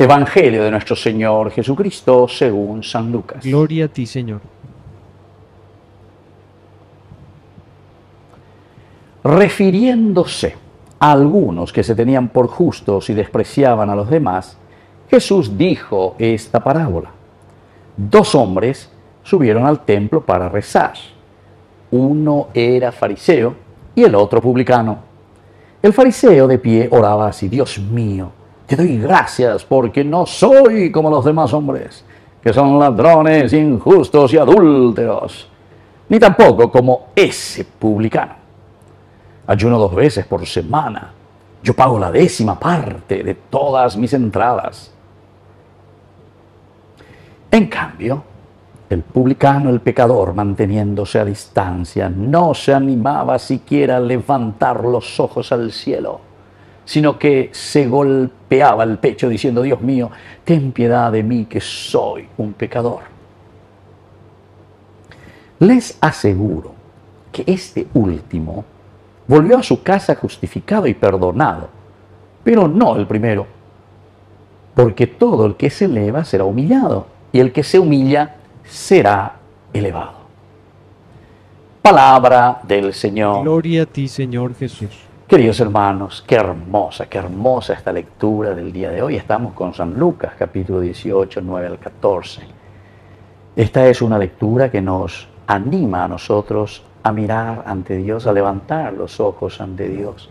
Evangelio de nuestro Señor Jesucristo según San Lucas. Gloria a ti, Señor. Refiriéndose a algunos que se tenían por justos y despreciaban a los demás, Jesús dijo esta parábola. Dos hombres subieron al templo para rezar. Uno era fariseo y el otro publicano. El fariseo de pie oraba así, Dios mío, te doy gracias porque no soy como los demás hombres, que son ladrones, injustos y adúlteros, ni tampoco como ese publicano. Ayuno dos veces por semana. Yo pago la décima parte de todas mis entradas. En cambio, el publicano, el pecador, manteniéndose a distancia, no se animaba siquiera a levantar los ojos al cielo sino que se golpeaba el pecho diciendo, Dios mío, ten piedad de mí que soy un pecador. Les aseguro que este último volvió a su casa justificado y perdonado, pero no el primero, porque todo el que se eleva será humillado y el que se humilla será elevado. Palabra del Señor. Gloria a ti, Señor Jesús. Queridos hermanos, qué hermosa, qué hermosa esta lectura del día de hoy. Estamos con San Lucas, capítulo 18, 9 al 14. Esta es una lectura que nos anima a nosotros a mirar ante Dios, a levantar los ojos ante Dios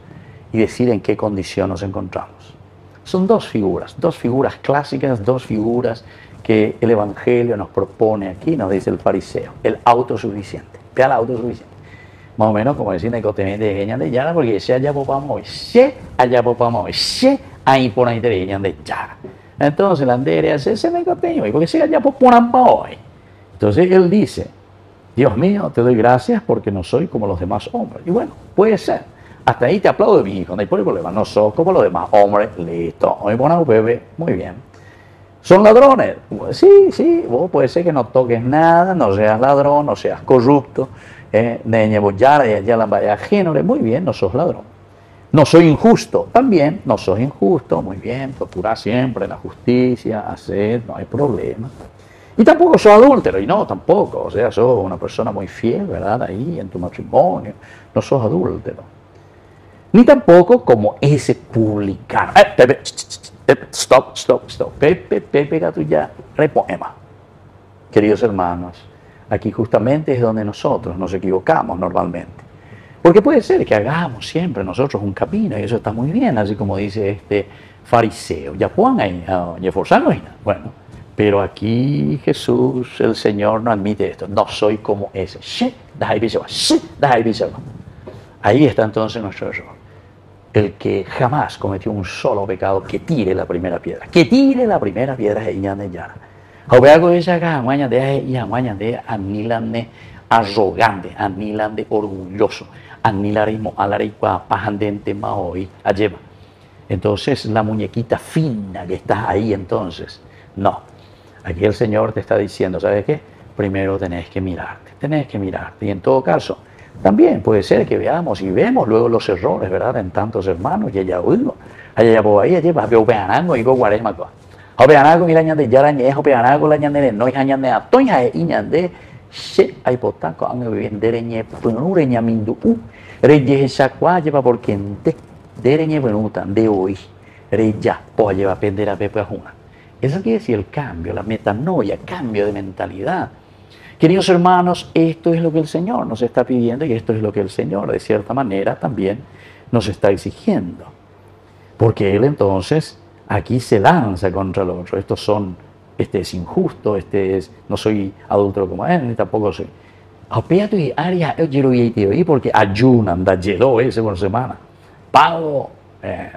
y decir en qué condición nos encontramos. Son dos figuras, dos figuras clásicas, dos figuras que el Evangelio nos propone aquí, nos dice el fariseo, el autosuficiente. Vea el autosuficiente más o menos como decir Nicotemi de Yara, porque se allá popamos se allá popamos se ahí por ahí de Yara. Entonces la Andere hace se Nicotemi hoy, porque se allá poponan hoy. Entonces él dice, Dios mío, te doy gracias porque no soy como los demás hombres. Y bueno, puede ser. Hasta ahí te aplaudo, mi hijo, no hay problema. No soy como los demás hombres. Listo. Hoy un bebé. Muy bien. ¿Son ladrones? sí, sí. Vos puede ser que no toques nada, no seas ladrón, no seas corrupto, eh, muy bien, no sos ladrón. No soy injusto, también no soy injusto, muy bien, procura siempre la justicia, hacer, no hay problema. Y tampoco soy adúltero, y no, tampoco, o sea, sos una persona muy fiel, ¿verdad? Ahí en tu matrimonio, no sos adúltero. Ni tampoco como ese publicano. Eh, Pepe, stop, stop, stop. Pepe, Pepe, ya, repoema. Queridos hermanos, Aquí justamente es donde nosotros nos equivocamos normalmente. Porque puede ser que hagamos siempre nosotros un camino y eso está muy bien, así como dice este fariseo. Ya ya Bueno, pero aquí Jesús, el Señor, no admite esto. No soy como ese. Ahí está entonces nuestro error. El que jamás cometió un solo pecado, que tire la primera piedra. Que tire la primera piedra en Yana. Hobeago esa acá, de y de anilande arrogante, anilande orgulloso, anilarismo alaricua pajandente maoi lleva. Entonces la muñequita fina que está ahí entonces, no. Aquí el Señor te está diciendo, ¿sabes qué? Primero tenés que mirarte, tenés que mirarte. Y en todo caso, también puede ser que veamos y vemos luego los errores, ¿verdad? En tantos hermanos, y allá uno, allá por ahí, veanango y go guarema hobe anago ila ñande yarañe hobe anago la ñande no ñande a toña e ñande se ai pota ko ang vendere ñe punure ñamindu u. Reje sakwa lleva porque ente dere ñe venuta de hoy reya po lleva pendera pepe una eso quiere decir el cambio la metanoia cambio de mentalidad Queridos hermanos, esto es lo que el Señor nos está pidiendo y esto es lo que el Señor, de cierta manera, también nos está exigiendo. Porque Él entonces aquí se lanza contra el otro. Estos son, este es injusto, este es, no soy adulto como él, ni tampoco soy. Apea tu área, yo quiero y porque ayunan, da dos veces por semana. Pago, eh,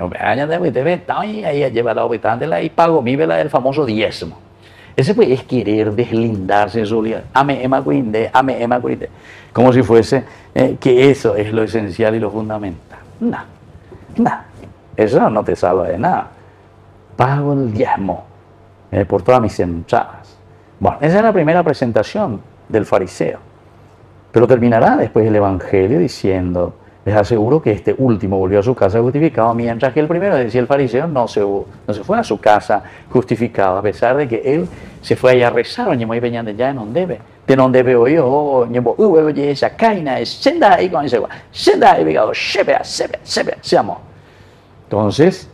te ve, ahí lleva la y pago mi vela el famoso diezmo. Ese pues es querer deslindarse de su Ame ema ame ema Como si fuese eh, que eso es lo esencial y lo fundamental. No, no. Eso no te salva de nada pago el diezmo eh, por todas mis entradas. Bueno, esa es la primera presentación del fariseo. Pero terminará después el Evangelio diciendo, Les aseguro que este último volvió a su casa justificado, mientras que el primero, decía el fariseo, no se, no se fue a su casa justificado, a pesar de que él se fue allá a rezar, y muy de ya no debe. De oh, ñemo, oye, esa caina es senda ahí con ese senda sepea, sepea, se. Entonces,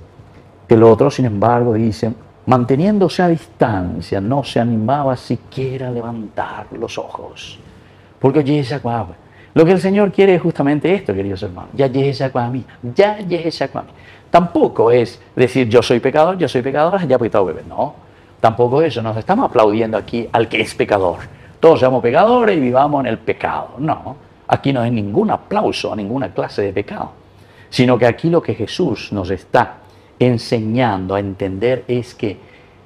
el otro, sin embargo, dice, manteniéndose a distancia, no se animaba siquiera a levantar los ojos. Porque oye, esa lo que el Señor quiere es justamente esto, queridos hermanos. Ya esa a mí, ya esa a mí. Tampoco es decir yo soy pecador, yo soy pecador, ya pues todo bebé. No, tampoco eso. Nos estamos aplaudiendo aquí al que es pecador. Todos somos pecadores y vivamos en el pecado. No, aquí no hay ningún aplauso a ninguna clase de pecado. Sino que aquí lo que Jesús nos está enseñando a entender es que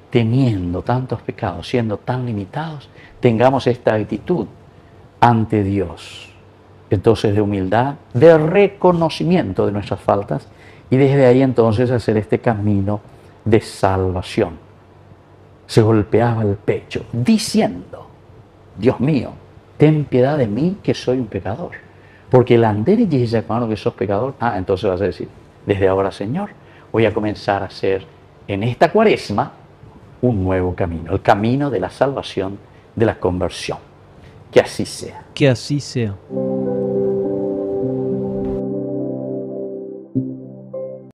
teniendo tantos pecados, siendo tan limitados, tengamos esta actitud ante Dios entonces de humildad, de reconocimiento de nuestras faltas y desde ahí entonces hacer este camino de salvación. Se golpeaba el pecho diciendo, Dios mío, ten piedad de mí que soy un pecador. Porque el ander y dice cuando que sos pecador, ah, entonces vas a decir, desde ahora Señor, voy a comenzar a hacer en esta cuaresma un nuevo camino, el camino de la salvación, de la conversión. Que así sea. Que así sea.